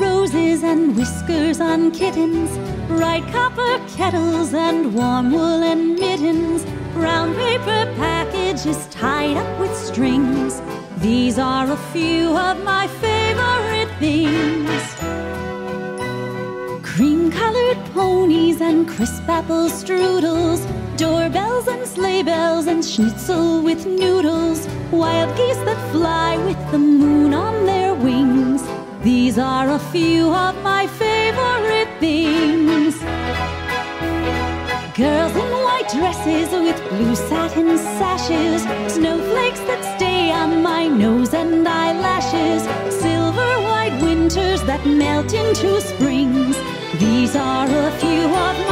noses and whiskers on kittens, bright copper kettles and warm woolen mittens, brown paper packages tied up with strings. These are a few of my favorite things. Cream colored ponies and crisp apple strudels, doorbells and sleigh bells and schnitzel with noodles, wild geese that fly with the moon on. These are a few of my favorite things. Girls in white dresses with blue satin sashes, snowflakes that stay on my nose and eyelashes, silver white winters that melt into springs. These are a few of my